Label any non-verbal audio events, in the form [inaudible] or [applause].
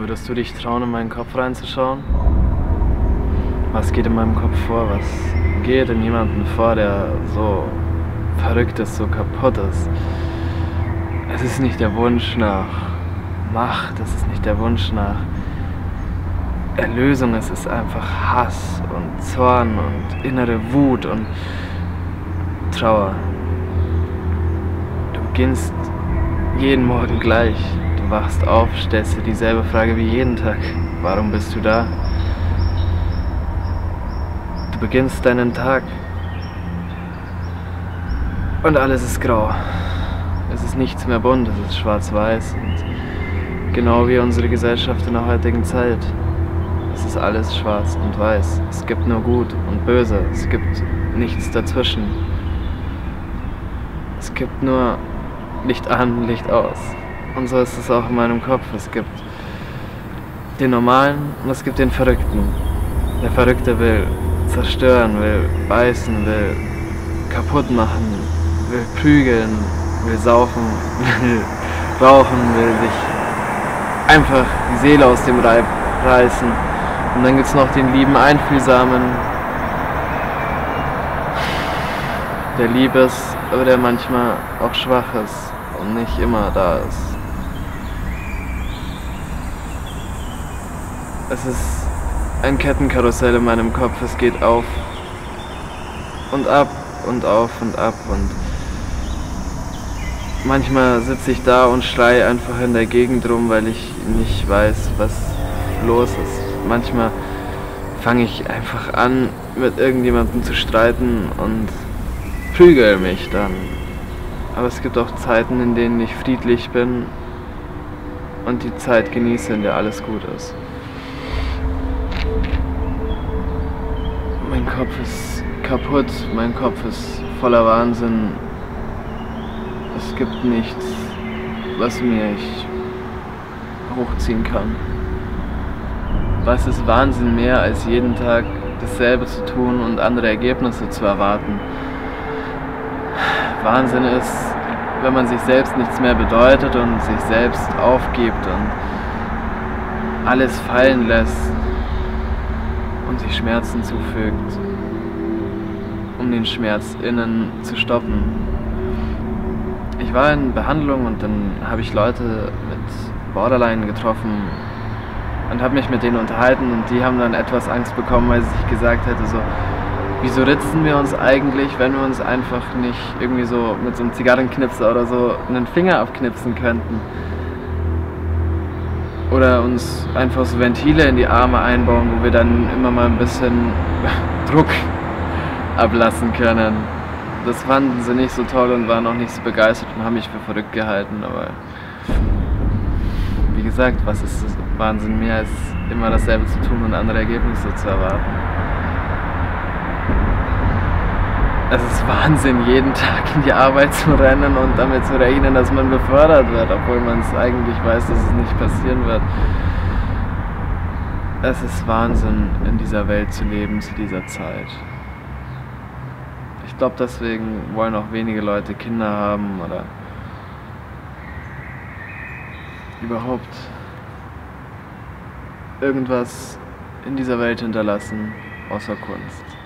Würdest du dich trauen, in meinen Kopf reinzuschauen? Was geht in meinem Kopf vor? Was geht in jemanden vor, der so verrückt ist, so kaputt ist? Es ist nicht der Wunsch nach Macht, es ist nicht der Wunsch nach Erlösung, es ist einfach Hass und Zorn und innere Wut und Trauer. Du beginnst jeden Morgen gleich. Wachst auf, stellst dir dieselbe Frage wie jeden Tag. Warum bist du da? Du beginnst deinen Tag und alles ist grau. Es ist nichts mehr bunt, es ist schwarz-weiß und genau wie unsere Gesellschaft in der heutigen Zeit. Es ist alles schwarz und weiß. Es gibt nur Gut und Böse. Es gibt nichts dazwischen. Es gibt nur Licht an, Licht aus. Und so ist es auch in meinem Kopf. Es gibt den Normalen und es gibt den Verrückten. Der Verrückte will zerstören, will beißen, will kaputt machen, will prügeln, will saufen, [laughs] will rauchen, will sich einfach die Seele aus dem Leib reißen. Und dann gibt es noch den lieben Einfühlsamen, der lieb ist, aber der manchmal auch schwach ist und nicht immer da ist. Es ist ein Kettenkarussell in meinem Kopf, es geht auf und ab und auf und ab und manchmal sitze ich da und schreie einfach in der Gegend rum, weil ich nicht weiß, was los ist. Manchmal fange ich einfach an, mit irgendjemandem zu streiten und prügel mich dann. Aber es gibt auch Zeiten, in denen ich friedlich bin und die Zeit genieße, in der alles gut ist. Mein Kopf ist kaputt, mein Kopf ist voller Wahnsinn. Es gibt nichts, was mir ich hochziehen kann. Was ist Wahnsinn mehr, als jeden Tag dasselbe zu tun und andere Ergebnisse zu erwarten? Wahnsinn ist, wenn man sich selbst nichts mehr bedeutet und sich selbst aufgibt und alles fallen lässt sich Schmerzen zufügt, um den Schmerz innen zu stoppen. Ich war in Behandlung und dann habe ich Leute mit Borderline getroffen und habe mich mit denen unterhalten und die haben dann etwas Angst bekommen, weil ich gesagt hätte so, wieso ritzen wir uns eigentlich, wenn wir uns einfach nicht irgendwie so mit so einem Zigarrenknipser oder so einen Finger abknipsen könnten? Oder uns einfach so Ventile in die Arme einbauen, wo wir dann immer mal ein bisschen [laughs] Druck ablassen können. Das fanden sie nicht so toll und waren auch nicht so begeistert und haben mich für verrückt gehalten, aber wie gesagt, was ist Wahnsinn mehr als immer dasselbe zu tun und andere Ergebnisse zu erwarten? Es ist Wahnsinn, jeden Tag in die Arbeit zu rennen und damit zu rechnen, dass man befördert wird, obwohl man es eigentlich weiß, dass es nicht passieren wird. Es ist Wahnsinn, in dieser Welt zu leben zu dieser Zeit. Ich glaube, deswegen wollen auch wenige Leute Kinder haben oder überhaupt irgendwas in dieser Welt hinterlassen, außer Kunst.